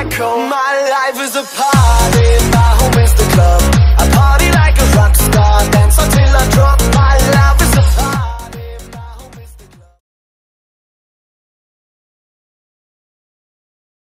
echo My life is a party,